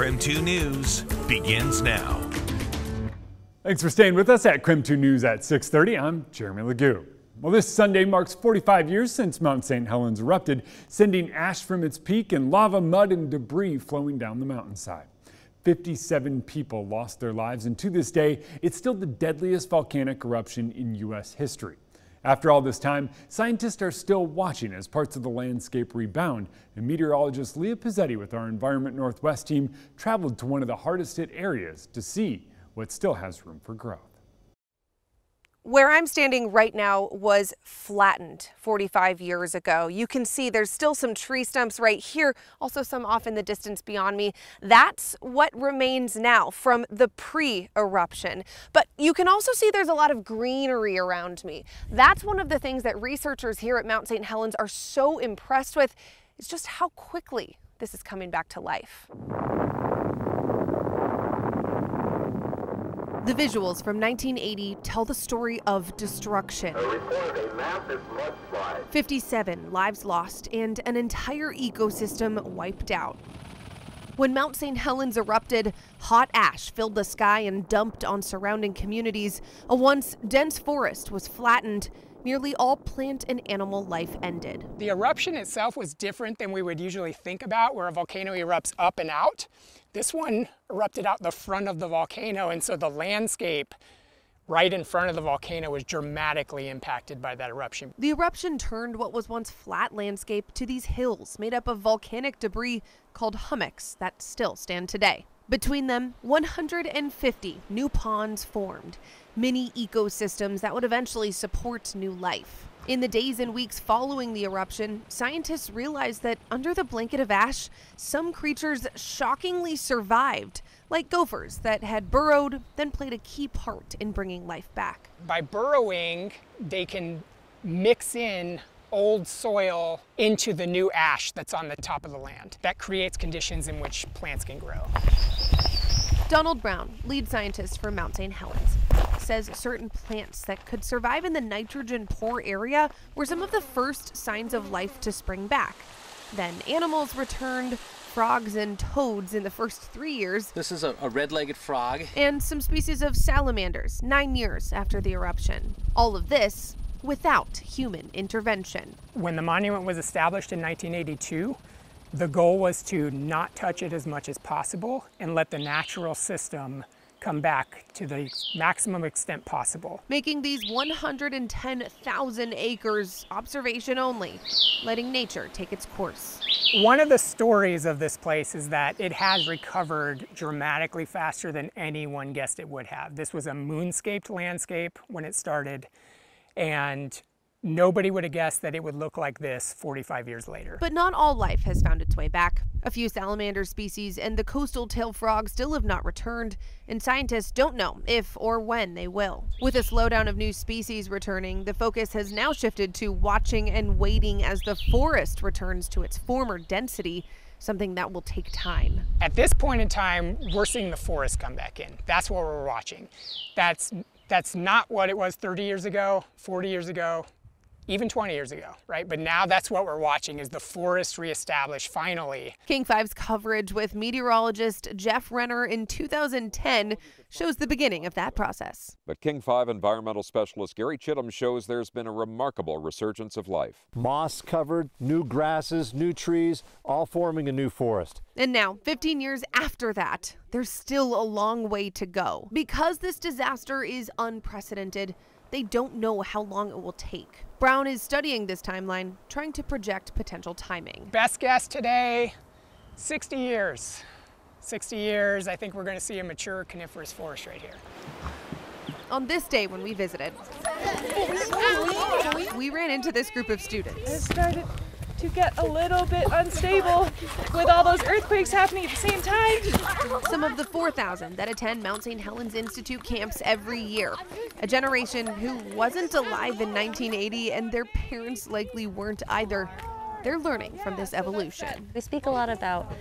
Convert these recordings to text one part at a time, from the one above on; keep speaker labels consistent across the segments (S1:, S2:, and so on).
S1: KREM 2 News begins now.
S2: Thanks for staying with us at KREM 2 News at 6:30. I'm Jeremy Legoo. Well, this Sunday marks 45 years since Mount St. Helens erupted, sending ash from its peak and lava, mud, and debris flowing down the mountainside. 57 people lost their lives, and to this day, it's still the deadliest volcanic eruption in U.S. history. After all this time, scientists are still watching as parts of the landscape rebound, and meteorologist Leah Pezzetti with our Environment Northwest team traveled to one of the hardest hit areas to see what still has room for growth.
S3: Where I'm standing right now was flattened 45 years ago. You can see there's still some tree stumps right here, also some off in the distance beyond me. That's what remains now from the pre-eruption. But you can also see there's a lot of greenery around me. That's one of the things that researchers here at Mount St. Helens are so impressed with is just how quickly this is coming back to life. The visuals from 1980 tell the story of destruction. 57 lives lost and an entire ecosystem wiped out. When Mount St. Helens erupted, hot ash filled the sky and dumped on surrounding communities. A once dense forest was flattened. Nearly all plant and animal life ended.
S4: The eruption itself was different than we would usually think about, where a volcano erupts up and out. This one erupted out the front of the volcano, and so the landscape right in front of the volcano was dramatically impacted by that eruption.
S3: The eruption turned what was once flat landscape to these hills made up of volcanic debris called hummocks that still stand today. Between them, 150 new ponds formed, mini ecosystems that would eventually support new life. In the days and weeks following the eruption, scientists realized that under the blanket of ash, some creatures shockingly survived, like gophers that had burrowed, then played a key part in bringing life back.
S4: By burrowing, they can mix in old soil into the new ash that's on the top of the land. That creates conditions in which plants can grow.
S3: Donald Brown, lead scientist for Mount St. Helens, says certain plants that could survive in the nitrogen poor area were some of the first signs of life to spring back. Then animals returned, frogs and toads in the first three years.
S5: This is a, a red legged frog.
S3: And some species of salamanders nine years after the eruption. All of this without human intervention.
S4: When the monument was established in 1982, the goal was to not touch it as much as possible and let the natural system come back to the maximum extent possible.
S3: Making these 110,000 acres observation only, letting nature take its course.
S4: One of the stories of this place is that it has recovered dramatically faster than anyone guessed it would have. This was a moonscaped landscape when it started, and Nobody would have guessed that it would look like this 45 years later.
S3: But not all life has found its way back. A few salamander species and the coastal tail frog still have not returned, and scientists don't know if or when they will. With a slowdown of new species returning, the focus has now shifted to watching and waiting as the forest returns to its former density something that will take time.
S4: At this point in time, we're seeing the forest come back in. That's what we're watching. That's that's not what it was 30 years ago, 40 years ago, even 20 years ago, right? But now that's what we're watching is the forest reestablished finally.
S3: King 5's coverage with meteorologist Jeff Renner in 2010 shows the beginning of that process.
S6: But King 5 environmental specialist Gary Chittim shows there's been a remarkable resurgence of life.
S7: Moss covered, new grasses, new trees, all forming a new forest.
S3: And now, 15 years after that, there's still a long way to go. Because this disaster is unprecedented, they don't know how long it will take. Brown is studying this timeline, trying to project potential timing.
S4: Best guess today, 60 years. 60 years, I think we're going to see a mature coniferous forest right here.
S3: On this day when we visited, we ran into this group of students.
S8: It started to get a little bit unstable with all those earthquakes happening at the same time.
S3: Some of the 4,000 that attend Mount St. Helens Institute camps every year. A generation who wasn't alive in 1980 and their parents likely weren't either. They're learning from this evolution.
S9: We speak a lot about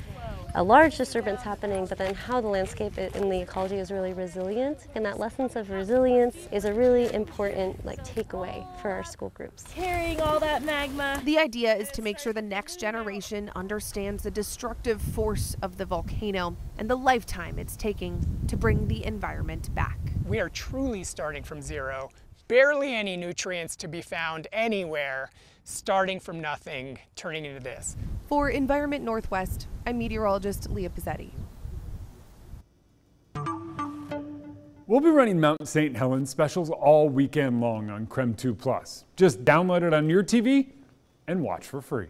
S9: a large disturbance happening, but then how the landscape and the ecology is really resilient. And that lessons of resilience is a really important like takeaway for our school groups.
S8: Carrying all that magma.
S3: The idea is to make sure the next generation understands the destructive force of the volcano and the lifetime it's taking to bring the environment back.
S4: We are truly starting from zero. Barely any nutrients to be found anywhere, starting from nothing, turning into this.
S3: For Environment Northwest, I'm meteorologist Leah Pezzetti.
S2: We'll be running Mount St. Helens specials all weekend long on KREM 2 Plus. Just download it on your TV and watch for free.